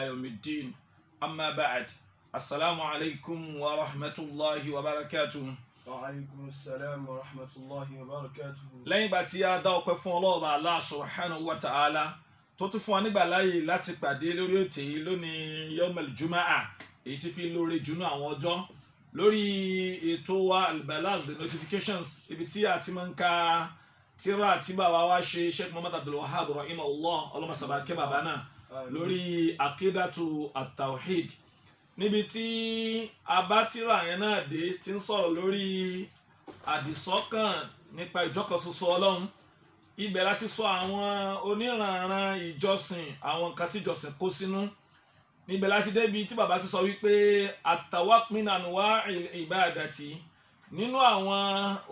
إلى يوم الدين أما بعد السلام عليكم ورحمة الله وبركاته وعليكم السلام ورحمة الله وبركاته. lẹ́yìn ìgbà tí a dá ọpẹ́ fún ọlọ́ọ̀bà Allah subhanahu wa ta'ala tó tún fún wa nígbà láàyè láti pàdé lórí ètè yìí lónìí yomel jumaa èyí tí fi lóore jùnú àwọn ọjọ́ lórí ètò wa albalag the notifications ibi tí a ti máa ń ka tíra tí bàbá wa ṣe sheikh muhammad abdul wahab rahimahullah ọlọ́mọsàbà kẹ́ bàbá náà lórí akidatu at-tawhid. Níbi tí abátírà yẹn náà dé ti ń sọ̀rọ̀ lórí àdìsọ́kàn nípa ìjọkọ̀soso ọlọ́run ibẹ̀ láti sọ àwọn oníranran ìjọsìn àwọn nǹkan tí ìjọsìn kó sínú. Níbẹ̀ láti débi tí bàbá ti sọ wípé àtàwápínanuwá ìbáàdàtì nínú àwọn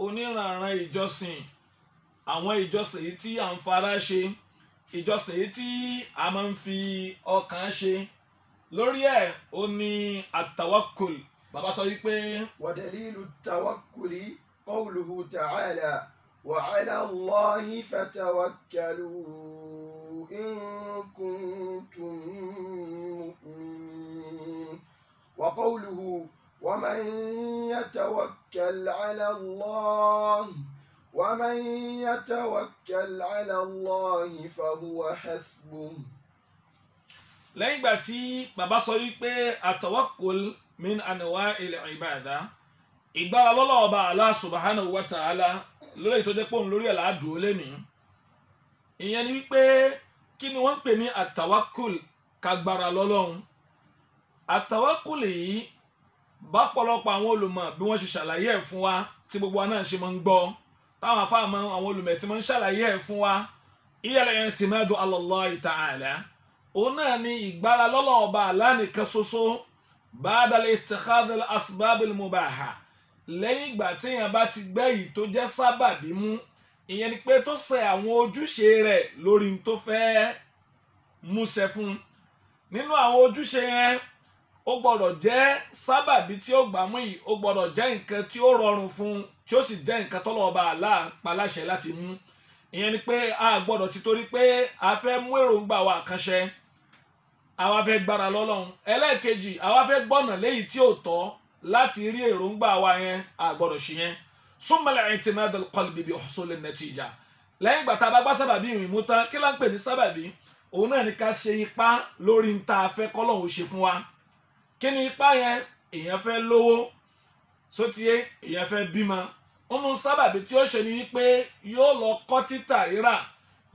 oníranran ìjọsìn àwọn ìjọsìn yìí tí à ń fara ṣe ìjọsìn yìí tí a máa ń fi ọkàn ṣe lórí ẹ̀ ó ní àtàwákùl bàbá sọ wípé. wa dalilu tawakkuli qawluhu ta'ala wa 'ala Allahi fatawakkalu in kuntum mu'minin wa qawluhu wa man. ومن يتوكل على الله فهو حسبه lẹ́yìn ìgbà tí bàbá sọ wípé àtàwákùl min àníwá ilẹ̀ ìbàdà ìgbára lọ́lọ́ ọba Allah subhanahu wa ta'ala lórí èyí tó jẹ́ pòun lórí ẹ̀ láàdúró lẹ́nìí ìyẹn ni wípé kí ni wọ́n ń pè ní àtàwákùl kagbára lọ́lọ́run àtàwákùl yìí bá pọ̀lọpọ̀ àwọn olùmọ̀ bí wọ́n ṣe ṣàlàyé ẹ̀ fún wa tí gbogbo wa náà ṣe máa ń gbọ́ táwọn afáàmọ́ àwọn olùmẹ̀sìn máa ń ṣàlàyé ẹ̀ fún wa. Ìyẹlẹ̀ yẹn ti mẹ́dùn ala Allah ta'ala. Òun náà ni ìgbára lọ́lọ́ ọba Allah nìkan ṣoṣo. Ba'dal ittikhadil asbabil mubaha lẹ́yìn ìgbà téèyàn bá ti gbẹ́ yìí tó jẹ́ sábàbí mú ìyẹn ni pé tó ṣe àwọn ojúṣe rẹ̀ lórí tó fẹ́ múṣẹ fún. Nínú àwọn ojúṣe yẹn ó gbọ́dọ̀ jẹ́ sábàbí tí ó gbà yìí ó gbọ́dọ̀ jẹ́ nǹkan tí ó rọrùn fún tí ó sì jẹ́ nǹkan Allah paláṣẹ láti mú. Ìyẹn ni pé a gbọ́dọ̀ ti torí pé a fẹ́ mú èròǹgbà wa kan ṣẹ. Àwa fẹ́ gbára lọ́lọ́run. Ẹlẹ́ẹ̀kejì àwa fẹ́ gbọ́nà léyìí tí ò tọ́ láti rí èròǹgbà wa yẹn a gbọ́dọ̀ ṣe yẹn. Súnmọ́lẹ̀ i'timad al-qalbi bi husul an-natija. Lẹ́yìn ìgbà tá a bá gbá sábàbí ìrìn mú tán kí ló ń pè ní sábàbí? Òun náà ní ká ṣe ipá lórí ń tá a fẹ́ kọ́lọ́hún ṣe fún wa. Kí ni ipá yẹn? Èèyàn fẹ́ lówó. Sótìyé èèyàn fẹ́ bímọ nínú sábàbí tí ó ṣe ni wípé yóò lọ kọ́ títà rírà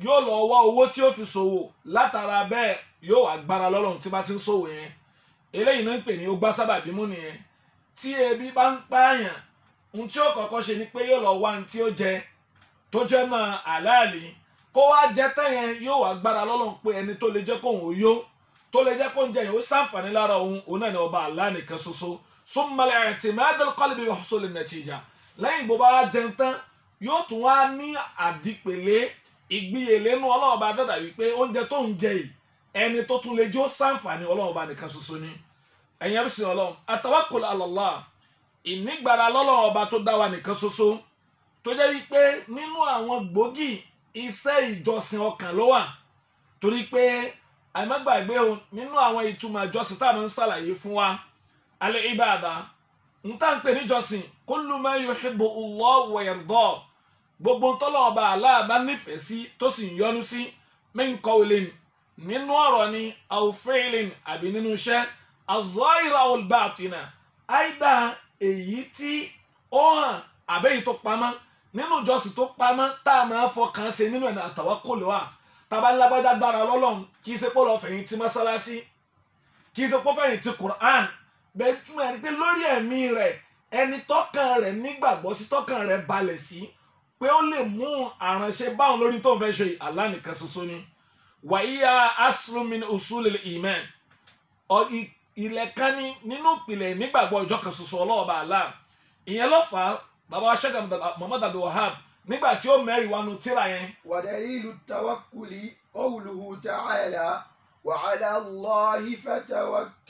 yóò lọ wá owó tí ó fi ṣòwò. Látara bẹ́ẹ̀ yóò wá gbára lọ́lọ́run tí bá ti ń ṣòwò yẹn. Eléyìí náà ń pè ní ó gbá sábàbí mú nìyẹn tí ebi bá ń pààyàn ohun tí ó kọ́kọ́ ṣe ni pé yóò lọ wá ohun tí ó jẹ tó jẹ́ náà àláàlì kó wá jẹ tẹ́yẹn yóò wá gbára lọ́lọ́run pé ẹni tó lè jẹ́ kóun ó yó. Tó lè jẹ́ kóun jẹ yẹn ó lára òun òun náà ni ọba Allah nìkan ṣoṣo. I'timadul qalbi bi husul an-natija lẹ́yìn bó bá jẹun tán yóò tún wá ní àdìpèlé ìgbìyèlé nú ọlọ́run bá dàdà wípé oúnjẹ tó ń jẹ yìí ẹni tó tún lè jó sàǹfààní ọlọ́run bá nìkan ṣoṣo ni. Ẹ̀yin ẹrú sí ọlọ́run ala Allah ìnígbàrà lọ́lọ́run ọba tó dá wa nìkan ṣoṣo tó jẹ́ wípé nínú àwọn gbòógì iṣẹ́ ìjọsìn ọkàn ló wà. Torí pé àìmọ́gbàgbé o nínú àwọn ìtumọ̀ ìjọsìn tá ń ṣàlàyé fún wa alẹ́ ìbáàdà tá ń pè níjọsìn kullu ma yuhibbu Allah wa yarda. Gbogbo ntọ́lọ́ ọba Allah bá nífẹ̀ẹ́ sí tó sì ń yọ́nú sí min qawlin nínú ọ̀rọ̀ ni aw fi'lin àbí nínú iṣẹ́ az-zahira wal batina àìdá èyí tí ó hàn àbẹ́yìí tó pamọ́. Nínú ìjọsìn tó pamọ́ tá a máa fọkàn ṣe nínú ẹ̀ tawakkul wà tábà ńlágbájá gbára lọ́lọ́run kì í ṣe pé tí mọ́sálásí kì í ṣe pé fẹ̀yìn tí Qur'an bẹ́ẹ̀ túmọ̀ ẹni pé lórí ẹ̀mí rẹ̀ ẹni tọ́kàn rẹ̀ nígbàgbọ́ sí tọ́kàn rẹ̀ balẹ̀ sí pé ó lè mú àránṣe báwọn lórí tó ń fẹ́ ṣe Allah nìkan ṣoṣo ni wàyíyá aslumin usulil iman ilẹ̀ kan ní nínú ìpìlẹ̀ nígbàgbọ́ ìjọ kan ṣoṣo ọlọ́ọ̀bà Allah ìyẹn ló fà á bàbá wa ṣẹ́gun Muhammad Abdul Wahab nígbà tí ó mẹ́rin wanu tíra yẹn. wa dalilu tawakkuli qawluhu ta'ala. وعلى الله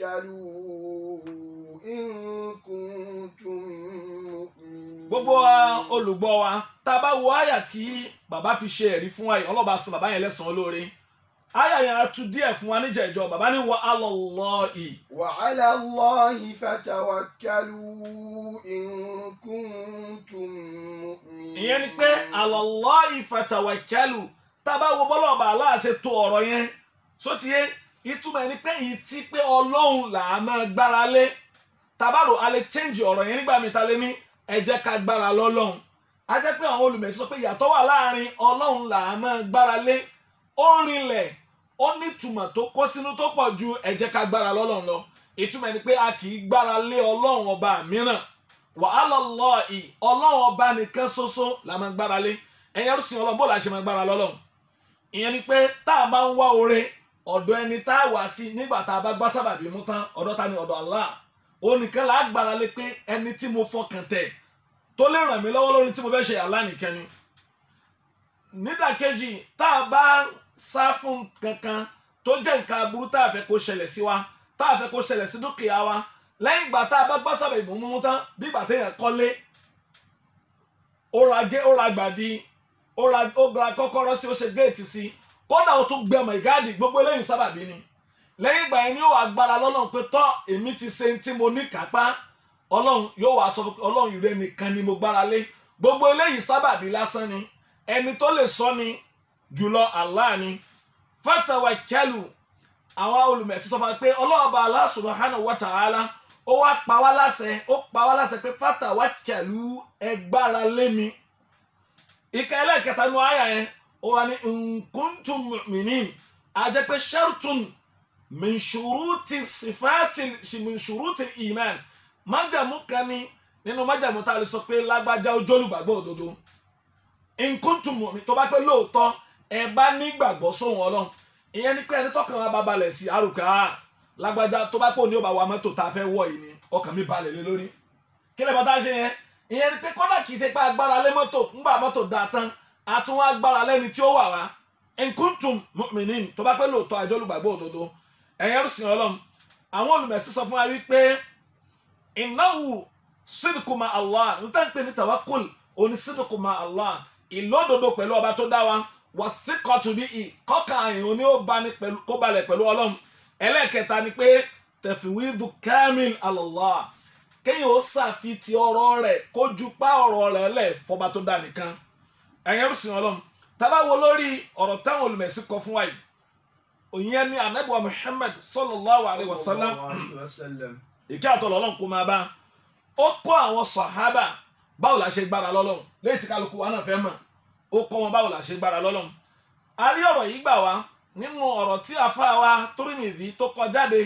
فتوكلوا إن كنتم مؤمنين gbogbo wa olùgbọ́ wa tá a bá wo àyà tí bàbá fi ṣe ẹ̀rí fún wa yìí ọlọ́ba san bàbá yẹn lẹ́sàn-án lóore àyà yẹn a tu díẹ̀ fún wa níjẹ̀jọ́ bàbá ní wa alallahi وعلى الله فتوكلوا إن كنتم مؤمنين ìyẹn ni pé alallahi fatawakkalu tábà wo bọ́lá ọba aláàṣẹ tó ọ̀rọ̀ yẹn sótìyẹ ìtumọ̀ ẹni pé yìí ti pé ọlọ́run là á máa gbára lé. Tábàrò a lè change ọ̀rọ̀ yẹn nígbà mi ta lé ní ẹ jẹ́ ká gbára lọ́lọ́run. A jẹ́ pé àwọn olùmẹ̀sí sọ pé ìyàtọ̀ wà láàárín ọlọ́run là á máa gbára lé. Ó rinlẹ̀ ó ní ìtumọ̀ tó kó sínú tó pọ̀ ju ẹ jẹ́ ká gbára lọ́lọ́run lọ. Ìtumọ̀ ẹni pé a kì í gbára lé ọlọ́run ọba mìíràn. Ala Allahi ọlọ́run ọba nìkan ṣoṣo la máa gbára lé. Arúsìn ọlọ́run bó la ṣe máa gbára lọ́lọ́run? Ìyẹn ni pé tá a bá ń wá oore ọ̀dọ̀ ẹni tá a wá sí nígbà tá a bá gbá sábàbí mú tán ọ̀dọ̀ ta ni? Ọ̀dọ̀ Allah. Òun nìkan là á gbára lé pé ẹni tí mo fọkàn tẹ̀ tó lè ràn mí lọ́wọ́ lórí tí mo fẹ́ ṣe Allah nìkan ni. Nídàkejì tá a bá sá fún kankan tó jẹ́ nǹkan aburú tá a fẹ́ kó ṣẹlẹ̀ sí wa tá a fẹ́ kó ṣẹlẹ̀ sí dúkìá wa lẹ́yìn ìgbà tá a bá gbá sábàbí mú tán bí ìgbà téèyàn kọ́lé ó ra gbàdí ó ra kọ́kọ́rọ́ sí ó ṣe géètì kódà ó tún gbẹmọ ìgáàdì gbogbo eléyìí sábàbí ni. Lẹ́yìn ìgbà yẹn ni yóò wá gbára lọ́lọ́run pé tọ́ èmi ti ṣe tí mo ní kápá. Ọlọ́run yóò wá sọ ọlọ́run ìrẹ nìkan ni mo gbára lé. Gbogbo eléyìí sábàbí lásán ni. Ẹni tó lè sọ ni jùlọ Allah ni. Fatawakkalu àwọn olùmẹ̀sí sọ fún wa pé ọlọ́ọ̀bà Allah subhanahu wa ta'ala ó wá pa wá láṣẹ ó pa wá láṣẹ pé fatawakkalu ẹ gbára lé mi. Ìka ẹlẹ́ẹ̀kẹta nu àyà yẹn ó wà ní nkuntum mu'minin. A jẹ́ pé shartun min shuruti sifati min shuruti iman májàmú kan ní nínú májàmú tá a lè sọ pé lágbájá ojúlùgbàgbọ́ òdodo. Nkuntum mu'minin tó bá pé lóòótọ́ ẹ bá nígbàgbọ́ sóhun ọlọ́run. Ìyẹn ni pé ẹni tọkàn wa bá balẹ̀ sí àrùkà lágbájá tó bá pò ní ó bá wa mọ́tò tá a fẹ́ wọ̀ yìí ni ọkàn mi balẹ̀ lé lórí. Kí lè bá ṣe yẹn? Ìyẹn ni pé kọ́dà kìí ṣe pé agbára lé mọ́tò ńgbà mọ́tò da tán a tún wá agbára lẹ́ni tí ó wà wá. Nkuntum mu'minin tó bá pẹ́ lóòótọ́ àjọ olùgbàgbọ́ òdodo. Ẹ̀yin ẹrú sìn ọlọ́run. Àwọn olùmẹ̀sí sọ fún wa wípé innahu sidquma Allah. N tẹ́ ń pè ní tawakkul òní sidquma Allah. Ìlódodo pẹ̀lú ọba tó dá wa. Wà síkọ̀tù bí i kọ́kà àyàn ni ó bá ní pẹ̀lú kó balẹ̀ pẹ̀lú ọlọ́run. Ẹlẹ́ẹ̀kẹta ni pé tẹ̀fìwídù kamil Allah. Kéèyàn ó ṣàfitì ọ̀rọ̀ rẹ̀ kó ju pa ọ̀rọ̀ rẹ̀ lẹ̀ fọba tó dá nìkan ẹ̀yẹ́n rúsìn ọlọ́run tábà wo lórí ọ̀rọ̀ táwọn olùmẹ̀sí kọ fún wa yìí òyìn ni anabiwa Muhammad sallallahu alayhi wa sallam ìkẹ́ àtọ̀lọ́ ọlọ́run kó máa bá. Ó kọ́ àwọn sàhábà báwo la ṣe gbára lọ́lọ́run lẹ́yìn tí kálukú wa náà fẹ́ mọ̀. Ó kọ́ wọn báwo la ṣe gbára lọ́lọ́run. A rí ọ̀rọ̀ yìí gbà wá nínú ọ̀rọ̀ tí afa wa Tirmidhi tó kọ jáde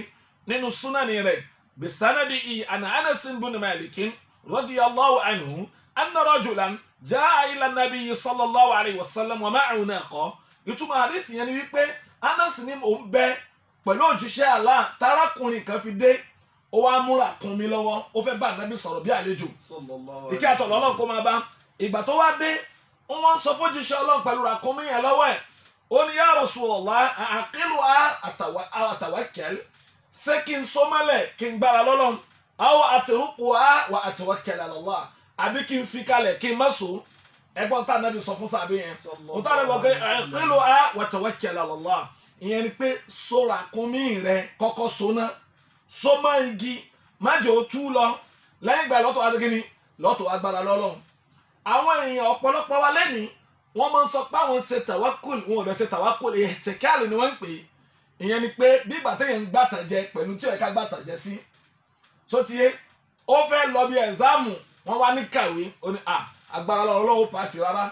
nínú súnáni rẹ̀ bisanadi i ana anasin bin malikin radiyallahu anhu anna rajulan jaa ila nabiyyi sallallahu alayhi wa sallam wa ma'ahu naqa. Ìtumọ̀ àdìsí yẹn ni wípé anas ni mò ń bẹ pẹ̀lú òjíṣẹ́ Allah. Tarakùnrin kan fi dé ó wá múra kún mi lọ́wọ́ ó fẹ́ bá nàbí sọ̀rọ̀ bí àlejò. Sallallahu ìkẹ́ àtọ̀lọ́ ọlọ́run kó máa bá. Ìgbà tó wá dé wọ́n sọ fójíṣẹ́ ọlọ́run pẹ̀lú ràkúnmí yẹn lọ́wọ́ ẹ̀. Ó ní ya Rasulullah àkílù àtàwákẹ́l ṣé kí n so mọ́lẹ̀ kí n gbára lọ́lọ́run? Àwọn àtẹrùkù wà àtàwákẹ́l ala Allah àbí kí n fi kalẹ̀ kí n má so ẹgbọ́n tá nàbí sọ fún sàbí yẹn. Ó tá nàbí ọkọ àkílù á wà àtàwákẹ́l ala Allah. Ìyẹn ni pé so ràkúnmí rẹ kọ́kọ́ so náà so mọ́ igi májò tú lọ. Lẹ́yìn ìgbà lọ́tọ̀ wá kíni? Lọ́tọ̀ wá gbára lọ́lọ́run àwọn èèyàn ọ̀pọ̀lọpọ̀ wa lẹ́ni wọ́n máa ń sọ pé àwọn ṣe tàwákùl wọn ò lọ ṣe tàwákùl ìtẹ̀kálì ni wọ́n ń pè é. Ìyẹn ni pé bí ìgbà téèyàn ń gbàtàn jẹ pẹ̀lú tí ẹ̀ka gbàtàn jẹ sí. So tiye ó fẹ́ lọ bí ẹ̀záàmù wọ́n wá ní kàwé ó ní agbára lọ́wọ́ pàṣẹ rárá.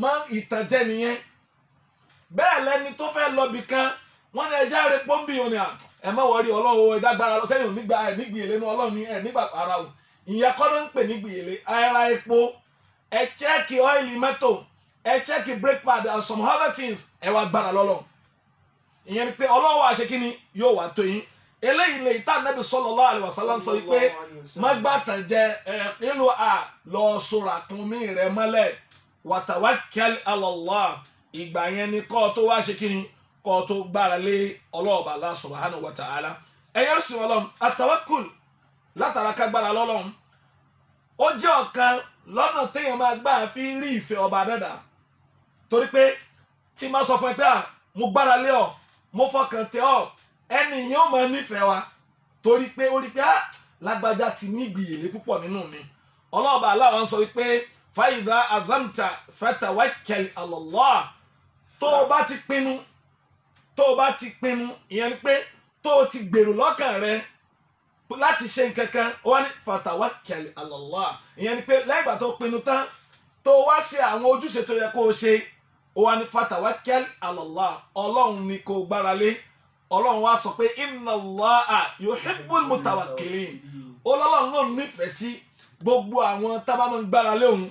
Mọ́ ìtànjẹ nìyẹn. Bẹ́ẹ̀ lẹ́ni tó fẹ́ lọ bì kan wọ́n ní ẹja rẹ pọ́ńbì ni à ẹ má wọrí ọlọ́run ẹ̀dá gbára lọ sẹ́yìn nígbà ẹ̀ nígbìyèlé ní ọlọ́run ní ẹ̀ nígbà ara o. Ìyẹn kọ́ ló ń pè nígbìyèlé ara epo ẹ chẹ́ẹ̀kì ọ́ìlì mọ́tò ẹ chẹ́ẹ̀kì brake pad and some other things ẹ wá gbára lọ́lọ́ ìyẹn ni pé ọlọ́run wa ṣe kí ni? Yóò wá tó yín eléyìí lè tá nẹ́bí sallallahu alaihi wasallam sọ pé má gbàtàn jẹ ẹ nílò à lọ sọ̀rọ̀ àtúnmí rẹ mọ́lẹ̀. Wa tawakkal ala Allah. Ìgbà yẹn ni kọ́ tó wá ṣe kí ni? Kọ́ tó gbára lé ọlọ́ọ̀bà Allah subhanahu wa ta'ala. Ẹ̀yẹ́ sìn ọlọ́run àtàwákùl látara ká gbára lọ́lọ́run ó jẹ́ ọ̀kan lọ́nà téèyàn máa gbà fi rí ìfẹ́ ọba dẹ́dà torí pé tí máa sọ fún ẹ pé à mo gbára lé ọ mo fọkàn tẹ ọ ẹni yẹn ó máa nífẹ̀ẹ́ wa torí pé ó rí pé ah lágbájá ti ní ìgbìyèlé púpọ̀ nínú mi. Ọlọ́ọ̀bà aláwọ̀ ń sọ wípé fàyídà azamta fatawakkal ala Allah. Tó o bá ti pinnu tó o bá ti pinnu ìyẹn ni pé tó o ti gbèrò lọ́kàn rẹ láti ṣe nǹkan kan ó wá ní fatawakkal ala Allah. Ìyẹn ni pé lẹ́yìn ìgbà tó o pinnu tán tó o wá ṣe àwọn ojúṣe tó yẹ kó o ṣe ó wá ní fatawakkal ala Allah. Ọlọ́run ni o gbára lé ọlọ́run wá sọ pé inna Allaha yuhibbul mutawakkilin. Ọlọ́run náà nífẹ̀ẹ́ sí gbogbo àwọn tábà máa ń gbára lé òun.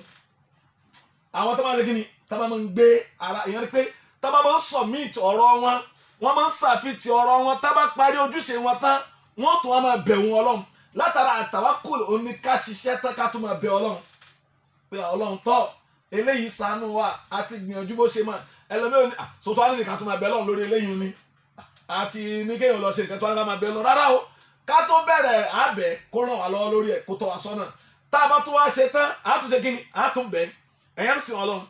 Àwọn tábà máa ń gbé tábà máa ń gbé ara ìyẹn ni pé tábà máa ń submit ọ̀rọ̀ wọn wọ́n máa ń ṣàfihàn ọ̀rọ̀ wọn tábà parí ojúṣe wọn tán wọ́n tún wá máa bẹ̀ wọn ọlọ́run. Látara àtàwákùl òní tán ká tún máa bẹ̀ ọlọ́run. Pé ọlọ́run tọ́ eléyìí ṣàánú wa àti gbìyànjú bó ṣe mọ̀ ẹlòmíràn ní sọ́tọ́ á àti ní kéèyàn lọ ṣe nǹkan tó wá ká máa bẹ̀ ọlọ́run rárá o ká tó bẹ̀rẹ̀ àbẹ̀ kó ràn wá lọ́wọ́ lórí ẹ̀ kó tọ́ wa sọ́nà. Tá a bá tún wá ṣe tán a tún ṣe kíni? A tún bẹ̀. Ẹ̀yẹ́ ń sìn ọlọ́run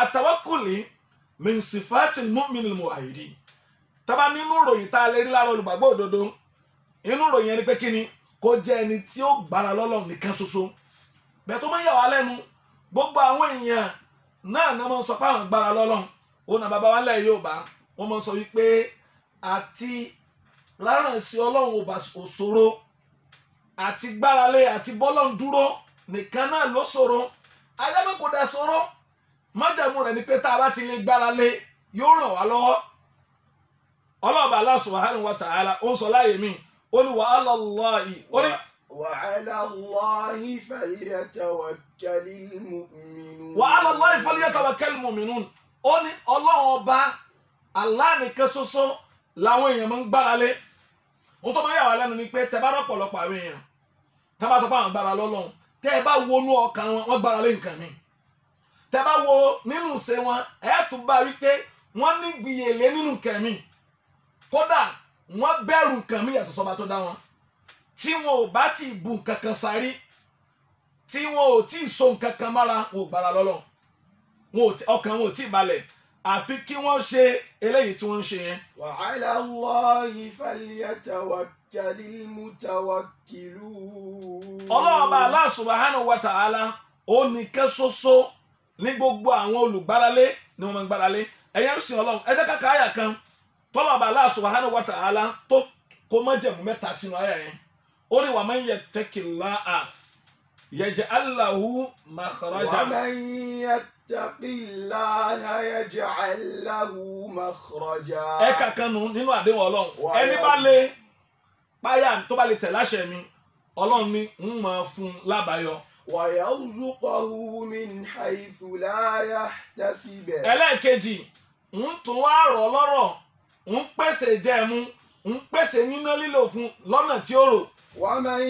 àtàwákùlì sifatil mu'minil mu'ahidi tábà nínú ìròyìn tá a lè rí lára olùgbàgbọ́ òdodo inú ìròyìn ẹni pé kíni? Kó jẹ́ ẹni tí ó gbára lọ́lọ́run nìkan ṣoṣo. Bẹ́ẹ̀ tó máa ń yà wá lẹ́nu gbogbo àwọn èèyàn náà máa ń sọ pé àwọn gbára lọ́lọ́run. Òun náà bàbá wa ńlẹ̀ Yorùbá wọ́n máa ń sọ wípé àti rárànṣe ọlọ́run òṣòro àti gbáralé àti bọ́lọ́n dúró nìkan náà ló ṣòro ayábẹ́ kò dá ṣòro májàmú rẹ̀ ni pé tá a bá ti lè gbáralé yóò ràn wá lọ́wọ́ ọlọ́ọ̀bà Allah subhanahu wa ta'ala ó ń sọ láàyè mi ó ní wa ala Allahi ó ní. wa ala Allahi falyatawakkalil mu'minun. wa ala Allahi falyatawakkalil ó ní ọlọ́run ọba ṣoṣo làwọn èèyàn máa ń gbára lé. Ohun tó máa yà wá lẹ́nu ni pé tẹ bá rọ́pọ̀lọpọ̀ àwọn èèyàn tẹ bá sọ pé àwọn gbára lọ́lọ́run tẹ bá wọnú ọkàn wọn wọ́n gbára lé nǹkan mi. Tẹ bá wo nínú ìṣe wọn ẹ tún bá wí pé wọ́n ní gbìyèlé nínú nǹkan mi. Kódà wọ́n bẹ̀rù nǹkan mi yàtọ̀ sọ́ba tó dá wọn. Tí wọn ò bá ti bu nǹkan kan tí wọn ò tí ì so nǹkan kan mára wọn ò gbára lọ́lọ́run. Ọkàn wọn ò tí ì balẹ̀ àfi kí wọ́n ṣe eléyìí tí wọ́n ń ṣe yẹn. wa ala Allahi falyatawakkalil mutawakkilun. ọlọ́ọ̀bá Allah subhanahu wa ta'ala ó nìkan ṣoṣo ní gbogbo àwọn olùgbáralé ni wọ́n máa ń gbáralé ẹ̀yẹ́ ń sìn ọlọ́run ẹ jẹ́ àyà kan tọ́lọ̀bà Allah subhanahu wa ta'ala tó kó májẹ̀mú mẹ́ta sínú àyà yẹn ó ní wa man yattaqillaha yaj'al lahu makhraja ومن يتق الله يجعل له مخرجا ẹ kankan nù nínú àdéhùn ọlọ́run Wà ẹni á- bá lè páyà tó bá lè tẹ̀ láṣẹ mi ọlọ́run ní ń máa fún un lábàáyọ ويرزقه من حيث لا يحتسب ẹlẹ́ẹ̀kejì ń tún wá rọ̀ lọ́rọ̀ ń pèsè jẹ́mu ń pèsè níná lílò fún lọ́nà tí ó rò ومن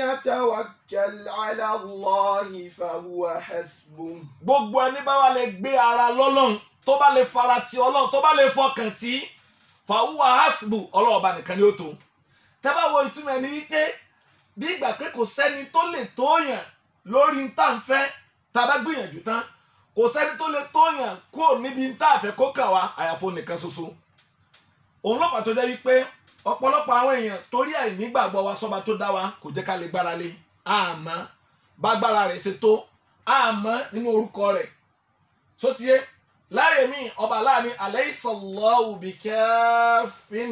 يتوكل على الله فهو حسبه gbogbo ẹni bá wà lè gbé ara lọ́lọ́run tó bá lè fara ti ọlọ́run tó bá lè fọkàn tí fàwùwà hasbu ọlọ́ọ̀ba nìkan ni ó tó tẹ́ bá wo ìtumọ̀ ẹni wípé bí ìgbà pé kò sẹ́ni tó lè tóyàn lórí tá à ń fẹ́ tá a bá gbìyànjú tán kò sẹ́ni tó lè tóyàn kúrò níbi tá a fẹ́ kó kàn wá àyàfo nìkan ṣoṣo òun lọ́pàá tó jẹ́ wípé ọ̀pọ̀lọpọ̀ àwọn èèyàn torí àìnígbàgbọ́ wa sọ́ba tó dá wa kò jẹ́ ká lè gbára lé. Àmọ́ bágbára rẹ̀ ṣe tó àmọ́ nínú orúkọ rẹ̀. Sotie láyé mi ọba aláàánú alayhisallahu bikafin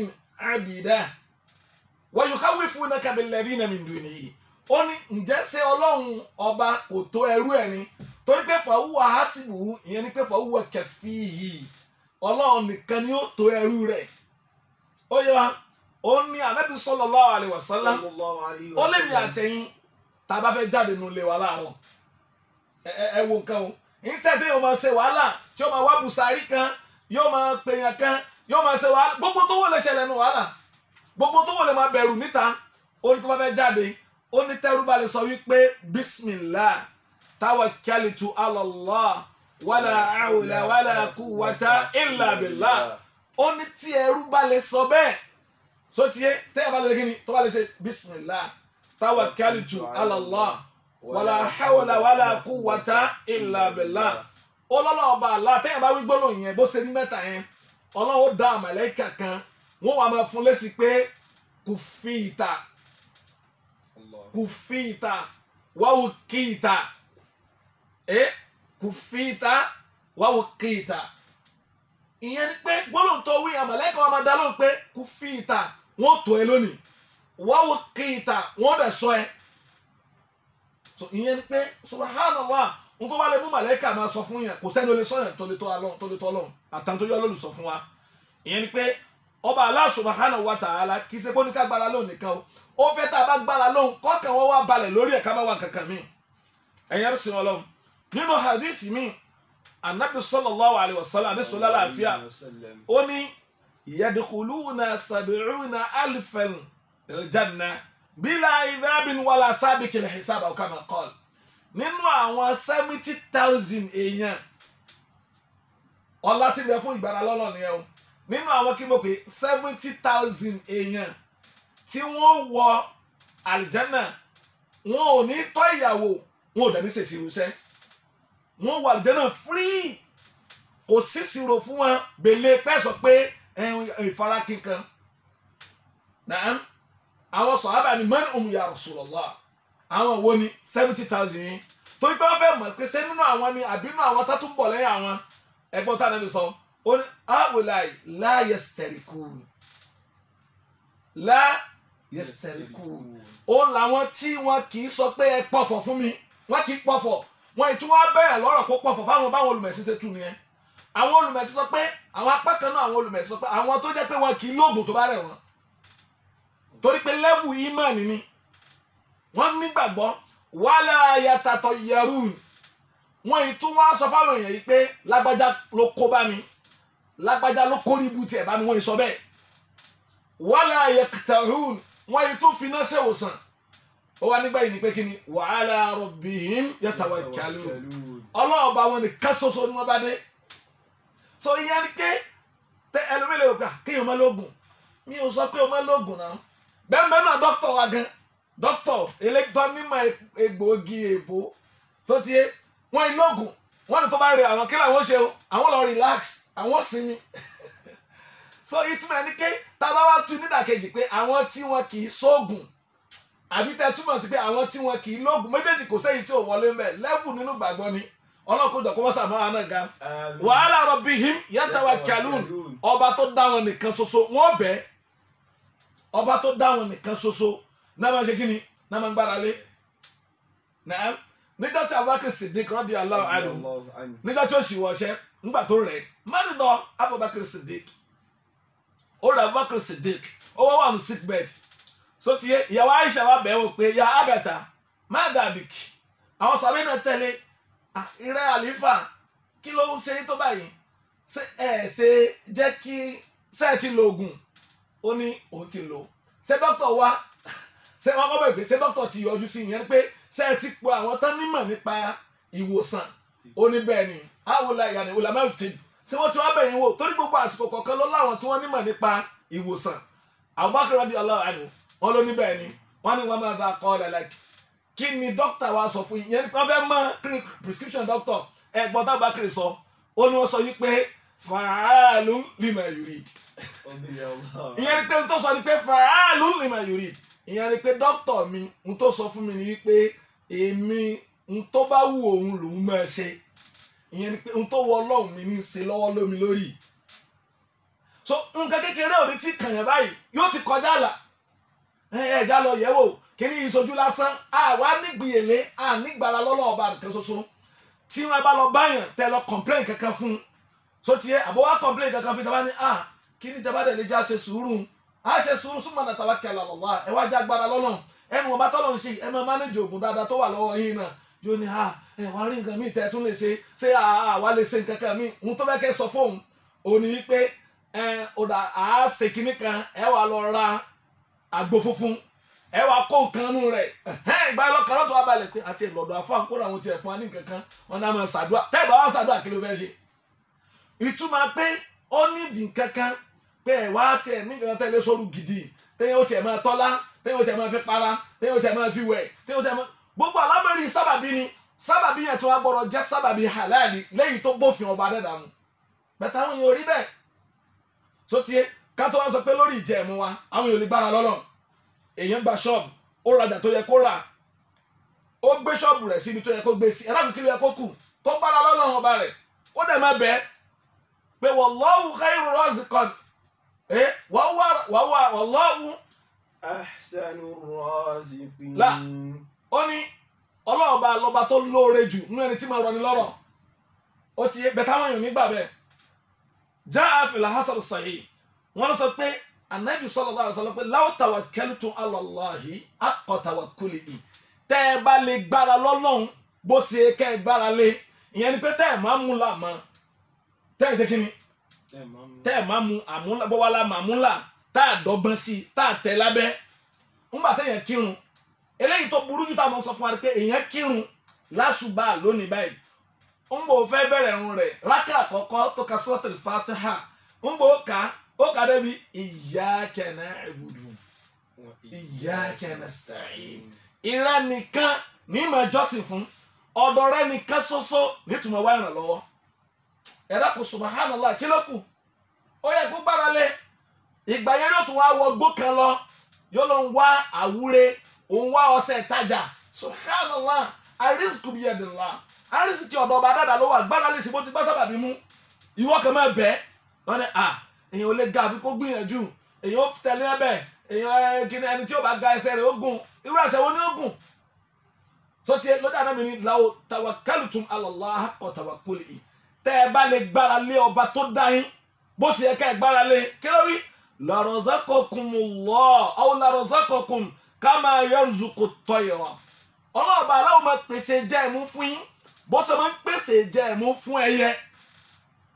abida. Wa yukhawifunaka billadhina min dunihi. Ó ní ǹjẹ́ ṣé ọlọ́run ọba kò tó ẹrú ẹ̀ ni? Torí pé fàwùwà hásìbù ìyẹn ni pé fàwùwà kafihi. Ọlọ́run nìkan ni ó tó ẹrú rẹ̀. Ó yẹ ó ní anabi sallallahu alaihi wasallam ó lébi àtẹ̀yìn tá a bá fẹ́ jáde nù lé wa láàárọ̀. Ẹ wo nǹkan o. Instead yóò máa ṣe wàhálà tí yóò máa wá bùsàárì kan yóò máa pèèyàn kan yóò máa ṣe wàhálà. Gbogbo tó wọlé ṣẹlẹ̀ nù wàhálà. Gbogbo tó wọlé máa bẹ̀rù níta. Ó ní tó bá fẹ́ jáde. Ó ní tẹ́rú lè sọ wípé bismillah tawakkaltu ala Allah wala hawla wala quwwata illa billah. Ó ní tí ẹrú bá sọ bẹ́ẹ̀ so tiye tẹ́yà bá lè kí ni tó bá lè ṣe bismillah tawakkaltu ala Allah wala hawla wala quwwata illa billah. ọlọ́lọ́ ọba àlá tẹ́yà bá wí gbólóhùn yẹn bó ṣe ní mẹ́ta yẹn ó dá màláíkà kan wọ́n wà máa fún lésì pé wáwò kí ìta ẹ kí ìta ìyẹn ni pé gbólóhùn tó wí dá lóhùn pé ìta wọ́n tó ẹ lónìí. Wáwò kí ìta wọ́n dẹ̀ sọ ẹ. So ìyẹn ni pé subhanallah n tó bá lè mú màlẹ́kà máa sọ fún yẹn kò sẹ́ni ó lè sọ yẹn tó lè tọ́ Ọlọ́run tọ́ àtàntó yọ lólùsọ fún wa. Ìyẹn ni pé ọba Allah subhanahu wa ta'ala kì í ṣe ní ká gbára lóhùn nìkan o. Ó fẹ́ tá a bá gbára lóhùn kọ́kàn wọn wá balẹ̀ lórí ẹ̀ ká má wà kankan mi. Ẹ̀yẹ́ bí sin Ọlọ́run. Nínú hadith mi anabi sallallahu alayhi wa sallam adé sọlá láàfíà ó ní yadkhuluna sab'una alfan aljanna bila idhabin wala sabiqil hisab aw kama qala nínú àwọn seventy thousand èèyàn ọlá ń bẹ fún ìgbàlá lọ́lọ́ nìyẹn o. Nínú àwọn kí mo pè seventy thousand èèyàn tí wọ́n wọ àlìjánà wọn ò ní tọ́ ìyàwó wọn ò dání ṣèṣì irúṣẹ́ wọ́n wọ àlìjánà free. Kò sí ìṣirò fún wọn. Bèlè pẹ́ sọ pé ìfara kíkan. Náà àwọn sọ̀hábà ni man hum ya Rasulullah. Àwọn wo ni? Seventy thousand. Yìí torí pé wọ́n fẹ́ mọ̀ pé ṣé nínú àwọn ni àbí nínú àwọn tó tún bọ̀ lẹ́yìn àwọn? Ẹgbọ́n tá a nàbí sọ. Ó ní awolai la yastarikun. La yastarikun. Ó làwọn tí wọn kì í sọ pé ẹ pọ̀fọ̀ fún mi. Wọn kì í pọ̀fọ̀. Wọn ìtún wọn bẹ̀rẹ̀ lọ́rọ̀ kó pọ̀fọ̀ fáwọn báwọn olùmẹ̀sìn ṣe tù nìyẹn àwọn olùmẹ̀sìn sọ pé àwọn apá kan náà àwọn olùmẹ̀sìn sọ pé àwọn tó jẹ́ pé wọn kì í lóògùn tó bá rẹ̀ wọ́n. Torí pé lẹ́fù ìmánì ni. Wọ́n nígbàgbọ́ wàhálà yàtàtọ̀ yẹrùn wọ́n yìí tún wá sọ fáwọn èèyàn yìí pé lágbájá ló kó bá mi. Lágbájá ló kó níbu tiẹ̀ bá mi wọ́n yìí sọ bẹ́ẹ̀. Wàhálà yàtàrùn wọ́n yìí tún finá ṣèwòsàn ó wá nígbà yìí ni pé kí ni wàhálà rabbihim yatawakkalun. Ọlọ́run bá wọn nìkan ṣoṣo ni wọ́n bá dé so ìyẹn ni pé tẹ ẹlòmílẹ̀ ògbà kéèyàn má lóògùn. Mi ò sọ pé o má lóògùn náà. Bẹ́ẹ̀ bẹ́ẹ̀ náà dókítà wa gan dókítà elétò nímọ̀ egbòogi èbó tó ti yé wọ́n ilé ògùn wọ́n ní tó bá rí àwọn kí làwọn ṣe o? Àwọn lọ relax àwọn sinmi. So ìtumọ̀ ẹni pé tábà wá tu nídàkejì pé àwọn tí wọn kì í sóògùn àbí tẹ túmọ̀ sí pé àwọn tí wọn kì í lóògùn méjèèjì kò sẹ́yìn tí ò wọlé mẹ́ lẹ́fù nínú gbàgbọ́ ni ọlọ́kọ̀jọ̀ kó wọ́n sàmọ́ àná ga. Wàhálà rabbihim yatawakkalun. Ọba tó dá wọn nìkan ṣoṣo wọ́n bẹ́ẹ̀ ọba tó dá wọn nìkan ṣoṣo. Náà máa ṣe kí ni? Náà máa ń gbára lé. Náà níjọ́ tí Abubakar Siddiq radiyallahu anhu níjọ́ tí ó sì wọṣẹ́ ńgbà tó rẹ̀ mẹ́rìndọ́ Abubakar Siddiq. Ó rẹ̀ Abubakar Siddiq ó wá wà ní sick bed. So ti yẹ ìyàwó Aisha wa bẹ̀ẹ́ wò pé ya abẹ́ta má dàbík àwọn sàbẹ̀ náà tẹ̀lé ìrẹ́ àlífà kí ló ń ṣe tó báyìí? Ṣe ẹ̀ ṣe jẹ́ kí ṣe ti lo oògùn ó ní òun ti lò ṣé dókítà wa ṣé wọn kọ́ bẹ̀rẹ̀ pé ṣé dókítà ti yọjú sí ìyẹn pé ẹ ti po àwọn tán nímọ̀ nípa ìwòsàn? Ó ní bẹ́ẹ̀ ni. Àwòlá ìyànà ìwòlá máa ti ṣé wọ́n ti wá bẹ̀yìn wò? Torí gbogbo àsìkò kọ̀ọ̀kan ló láwọn tí wọ́n nímọ̀ nípa ìwòsàn. Abubakar radiyallahu anhu wọn ló ní bẹ́ẹ̀ ni. Wọ́n ní wọ́n máa bá kọ́ ọ́ kí ni dókítà wa sọ fún yẹn wọ́n fẹ́ mọ prescription doctor. Ẹ̀gbọ́n tá Abubakar sọ ó ní wọ́n sọ yí pé fàálù lima yurid. Ìyẹn ni pé n tó sọ ni pé fàálù lima yurid. Ìyẹn ni pé dókítà mi n tó sọ fún mi ni wípé èmi n tó bá wù òun lòun máa ṣe. Ìyẹn ni pé n tó wọ ọlọ́run mi ní ṣe lọ́wọ́ lómi lórí. So nǹkan kékeré ò ní tí kànyàn báyìí yóò ti kọjá àlà. Ẹ ẹ já lọ yẹ̀wò kíní ìsojú lásán? Àwa nígbìyèlé ànígbàrá lọ́lọ́ ọba nìkan ṣoṣo. Tí wọ́n bá lọ báyàn tẹ lọ complain kankan fún so tiẹ̀ àbọ̀ wá complain kankan fún ní ah kí ni ìjọba dẹ̀ lè já ṣe sùúrù? Á ṣe sùúrù súnmọ́ náà tàwa kẹlẹ́ lọ́wọ́ ẹ wá já gbára lọ́nà. Ẹnu ọba tọ́lọ̀ ń ṣe ẹ máa manage oògùn dáadáa tó wà lọ́wọ́ yín náà. Yóò ní ah ẹ wá rí nǹkan míì tẹ́ tún lè ṣe. Ṣé àwa lè ṣe nǹkan kan míì? Ń tó fẹ́ kẹ́ sọ fóun òní pé ẹ ọ̀dà àá ṣe kinní kan. Ẹ wà lọ ra àgbo funfun ẹ wàá kó nǹkan nù rẹ. Ìgbà lọkàn lọtọ wa balẹ̀ pé àti ìlọdọ afáàn kó làwọn tiẹ̀ fún wa ní nǹkan kan. Wọn náà máa ṣàdúrà. Tẹ́ ẹ bá wá ṣàdúrà kí ló fẹ́ ṣe? Ìtumọ̀ pé ó nídìí nǹkan kan pé ẹ wá tiẹ̀ ní nǹkan tẹ́lẹ̀ sóru gidi tẹ́yìn ó tiẹ̀ máa tọ́lá tẹ́yìn ó tiẹ̀ máa fi para tẹ́yìn ó tiẹ̀ máa fi wẹ̀ tẹ́yìn ó tiẹ̀ máa gbogbo alámọ̀rí sábàbí ni sábàbí yẹn tó wá gbọ́dọ̀ jẹ́ sábàbí halali lẹ́yìn tó bófin ọba dẹ́dà mu. Bẹ́tà àwọn èèyàn rí bẹ́ẹ̀. So tiẹ̀ ká tó wá sọ pé lórí ìjẹ̀mú wa àwọn èèyàn lè gbára lọ́lọ́ èèyàn gba ṣọ́ọ̀bù ó rajà tó yẹ kó rà ó gbé ṣọ́ọ̀bù rẹ̀ síbi tó yẹ kó gbé sí ẹ̀rọ kìkìlì yẹ kó kù kó gbára lọ́lọ́ ọba rẹ̀ kó dẹ̀ má bẹ́ẹ̀ pé wallahu khairu raziqan ẹ wallahu ahsanu raziqin. La. ó ní ọlọ́ọ̀ba lọ́ba tó lóore jù nínú ẹni tí máa rọni lọ́rọ̀ ó ti yẹ bẹ̀tẹ̀ àwọn èèyàn nígbà bẹ́ẹ̀ jaa fil hasan sahih wọ́n lọ sọ pé anabi sallallahu alaihi wasallam pé law tawakkaltum ala Allahi haqqa tawakkulihi tẹ́ ẹ bá lè gbára lọ́lọ́run bó ṣe kẹ́ ẹ gbára lé. Ìyẹn ni pé tẹ́ ẹ máa mú là mọ́ tẹ́ ẹ ṣe kí ni? Mú. tẹ́ ẹ̀ máa mu àmúlà bọ́wálá màmúlà tá a dọ́gbọ́n sí i tá a tẹ̀ lábẹ́. Ńgbà téèyàn kírun eléyìí tó burú jù tá a mọ̀ sọ fún wa pé èèyàn kírun lásùbà lónìí báyìí. Ń bò fẹ́ bẹ̀rẹ̀ irun rẹ̀ rákà àkọ́kọ́ tó ka suratul Fatiha. Ń bò ká ó kà débi iyyaka na'budu iyyaka nasta'in ìrẹ́ nìkan ní ìmọ̀ ìjọsìn fún ọ̀dọ̀ rẹ nìkan ṣoṣo nítumọ̀ wá ìrànlọ́wọ́. Ẹ̀rọ kò subhanallah kí ló kù? Ó yẹ kó gbára lé. Ìgbà yẹn yóò tún wá wọ gbó kan lọ yóò lọ ń wá àwúre òun wá ọṣẹ ìtajà. Subhanallah àrísìkò bí ẹdínlá. Àrísìkì ọ̀dọ̀ dáadáa ló wà gbára lé sí bó ti bá sábàbí mú. Ìwọ kan máa bẹ́ẹ̀ wọ́n ní à èèyàn ò lè ga àfi kó gbìyànjú. Èèyàn ó tẹ̀lé ẹbẹ̀ kí ni ẹni tí ó bá ga ẹsẹ̀ rẹ̀ ó gùn. Irú ẹsẹ̀ wo ni ó gùn? Sọtí lọ́jà náà mi ní law tawakkaltum ala Allah haqqa tawakkulihi. Tẹ́ ẹ bá lè gbára lé ọba tó dá yín bó ṣe yẹ ká ẹ gbára lé kí ló rí? Larazaqakumullah aw larazaqakum kama yarzuqu at-tayra. Ọlọ́ọ̀bà aláwọ̀ máa pèsè jẹ́ ẹ̀mú fún yín. Bó ṣe máa ń pèsè jẹ́ ẹ̀mú fún ẹyẹ.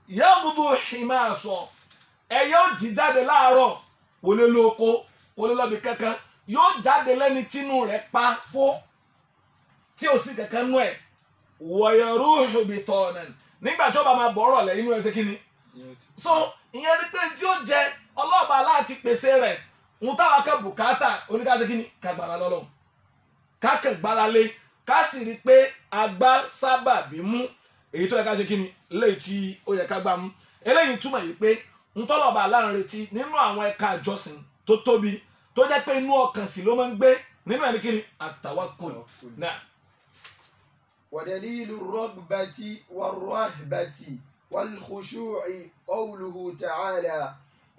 Yaghdu himaso ẹyẹ ó jí jáde láàárọ̀ kò lè lo oko kò lè lọ́bi kankan. Yóò jáde lẹ́ni tínú rẹ̀ pa fún tí ò sí kankan nú ẹ̀. Wọ̀yẹ̀rúhù bìtọ̀ọ̀nà nígbà tí ó bá máa bọ̀ ọ̀rọ̀ inú ẹ̀ ṣe so ìyẹn ni pé tí ó jẹ ọlọ́ọ̀bà láti pèsè rẹ̀. Ń táwa ká bùkátà oníkàṣe kí ni? Ká gbára lọ́lọ́ ká kàn gbára lé ká sì rí i pé agbá sábà mú. Èyí tó yẹ ká ṣe kí ni? Tí ó yẹ ká gbá mú. Eléyìí túmọ̀ yìí pé ń tọ́lọ̀bà láàrin retí nínú àwọn ẹ̀ka ìjọsìn tó tóbi tó jẹ́ pé inú ọkàn sì ló máa ń gbé nínú ẹ̀ ní kí ni àtàwákùl náà ودليل الرغبة والرهبة والخشوع قوله تعالى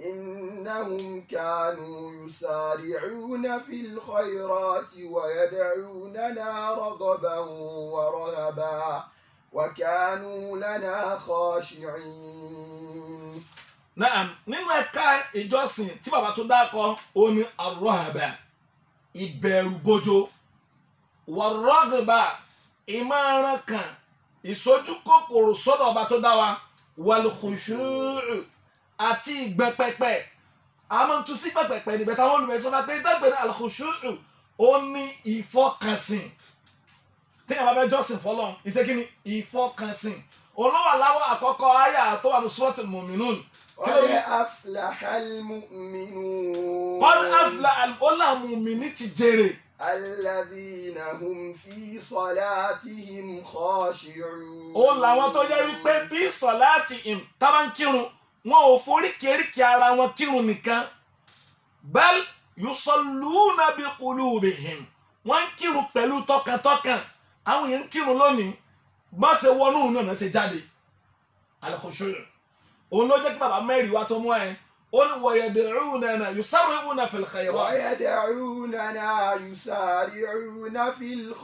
إنهم كانوا يسارعون في الخيرات ويدعوننا رغبا ورهبا وكانوا لنا خاشعين naam nínú ẹ̀ka ìjọsìn tí bàbá tó dákọ ó ní arọ́hàbà ìbẹ̀rù bójó wàrọ́gàbà ìmọ̀ràn kan ìsojú kòkòrò sọ́dọ̀ ọba tó dá wa. Wàlùkùsùrù àti ìgbẹ́pẹ́pẹ́. Àmọ́ tún sí pẹ́pẹ́pẹ́ níbẹ̀ táwọn olùmẹ̀sán bá pé dágbé ní àlùkùsùrù ó ní ìfọkànsìn. Téèyàn bá fẹ́ jọ́sìn fọlọ́ ìṣèkínní ìfọkànsìn. Olówó aláwọ̀ àkọ́kọ́ àyà tó wà ní suratul mu'minun Qad aflahal mu'minun. Qad aflahal mu'mini ti jèrè. Alladhina hum fi salatihim khashi'un. Ó làwọn tó jẹ́ wípé fi salatihim tábà ń kírun, wọn ò foríkèéríkèé ara wọn kírun nìkan. Bal yusalluna bi qulubihim. Wọ́n ń kírun pẹ̀lú tọkàntọkàn. Àwọn yẹn ń kírun lónìí. Má ṣe wọnú náà ṣe jáde. Al-khushu' òun ló jẹ́ kí bàbá mẹ́rin wá tó mú ẹ ó ní wọ̀yẹ̀dẹ̀rúnana yusari'una fil khayrat. wọ̀yẹ̀dẹ̀rúnana yusari'una fil.